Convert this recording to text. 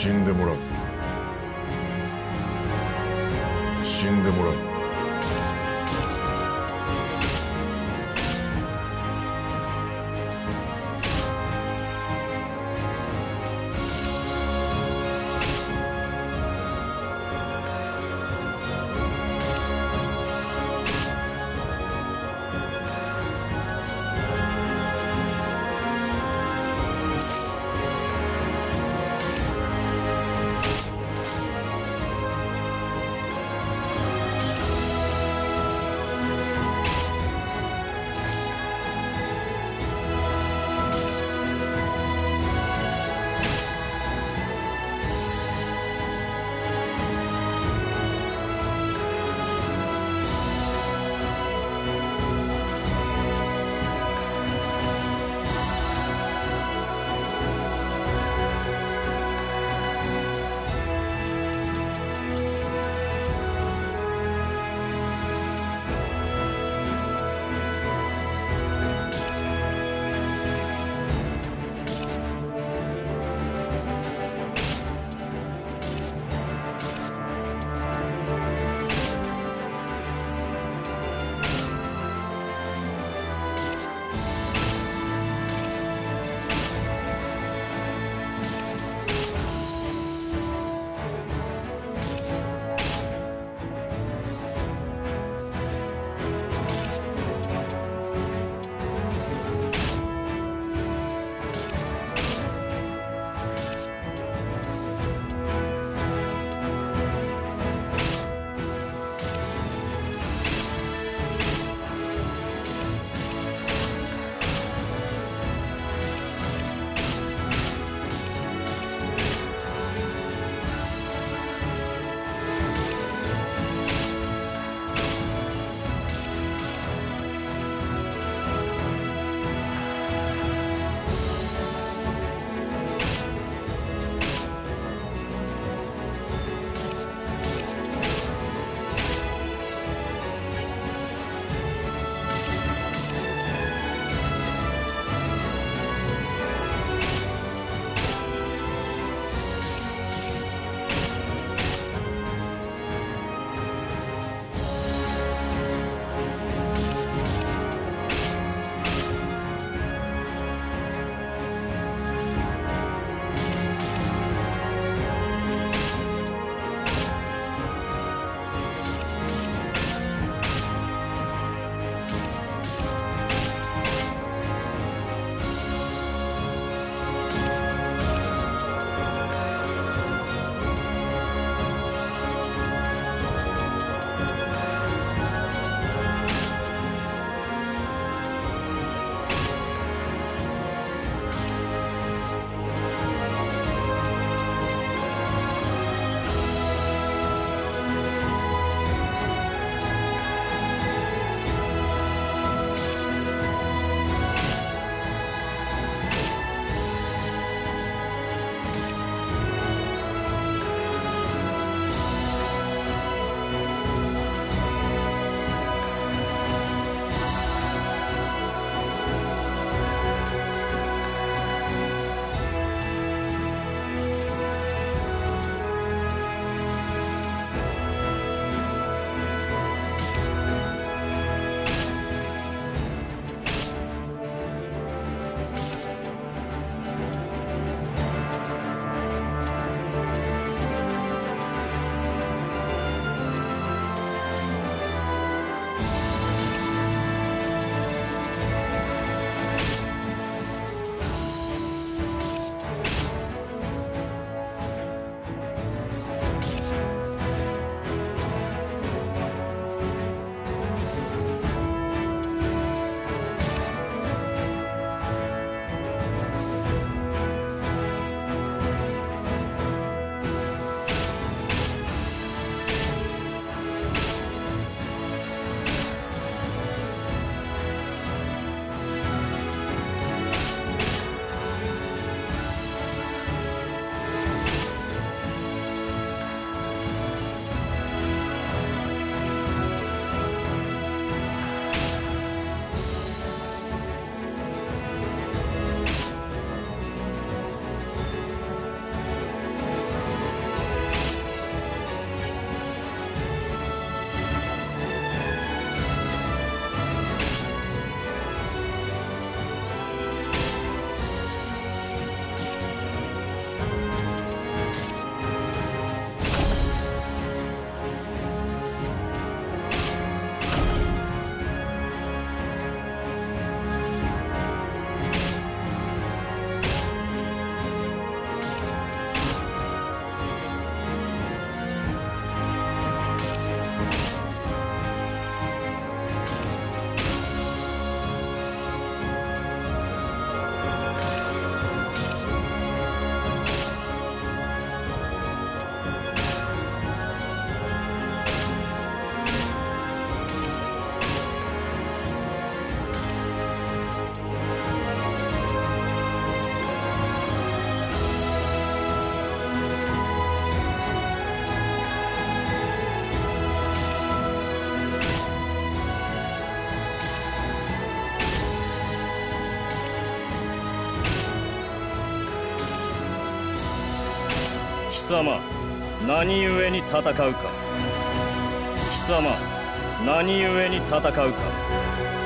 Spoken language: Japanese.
死んでもらう。死んでもらう。様何故に戦うか。貴様何故に戦うか。